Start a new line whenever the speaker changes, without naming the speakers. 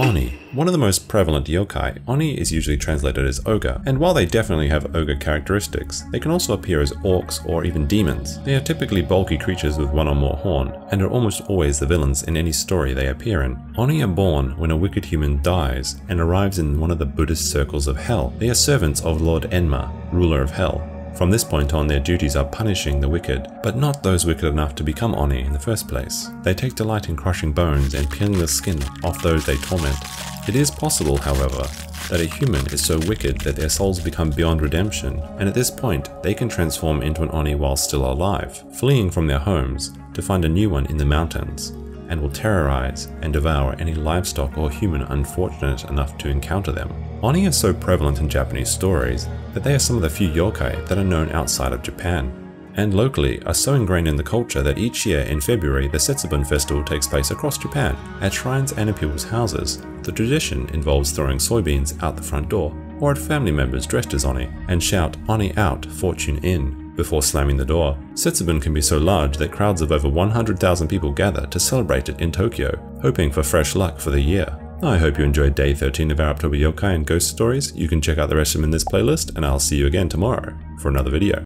Oni. One of the most prevalent yokai, Oni is usually translated as ogre, and while they definitely have ogre characteristics, they can also appear as orcs or even demons. They are typically bulky creatures with one or more horn, and are almost always the villains in any story they appear in. Oni are born when a wicked human dies and arrives in one of the Buddhist circles of hell. They are servants of Lord Enma, ruler of hell, from this point on, their duties are punishing the wicked, but not those wicked enough to become Oni in the first place. They take delight in crushing bones and peeling the skin off those they torment. It is possible, however, that a human is so wicked that their souls become beyond redemption, and at this point, they can transform into an Oni while still alive, fleeing from their homes to find a new one in the mountains, and will terrorize and devour any livestock or human unfortunate enough to encounter them. Oni are so prevalent in Japanese stories that they are some of the few yokai that are known outside of Japan, and locally are so ingrained in the culture that each year in February the Setsubun festival takes place across Japan at shrines and in people's houses. The tradition involves throwing soybeans out the front door, or at family members dressed as Oni, and shout Oni out, fortune in, before slamming the door. Setsubun can be so large that crowds of over 100,000 people gather to celebrate it in Tokyo, hoping for fresh luck for the year. I hope you enjoyed day 13 of our October Yokai and Ghost Stories. You can check out the rest of them in this playlist, and I'll see you again tomorrow for another video.